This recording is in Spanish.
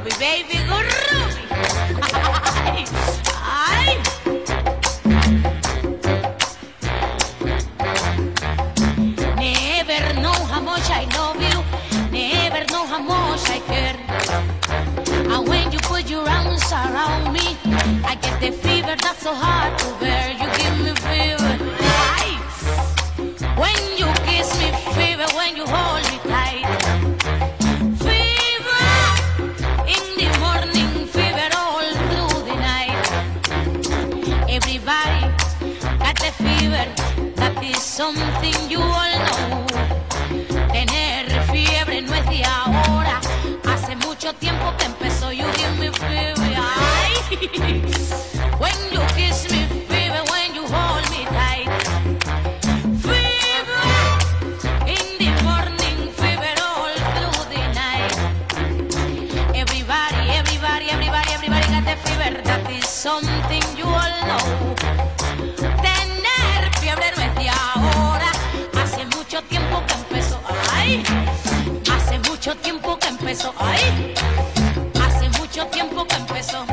Ruby, baby, go Ruby. Ay, ay. Never know how much I love you. Never know how much I care. And when you put your arms around me, I get the fever that's so hard to bear. You give me fever. Aye. When you kiss me, fever. When you hold something you all know. Tener fiebre no es de ahora. Hace mucho tiempo que empezó. You give me fever. Ay. When you kiss me, fever. When you hold me tight. Fever. In the morning, fever all through the night. Everybody, everybody, everybody, everybody got the fever. That is something you all know. Hace mucho tiempo que empezó. Ay, hace mucho tiempo que empezó. Ay, hace mucho tiempo que empezó.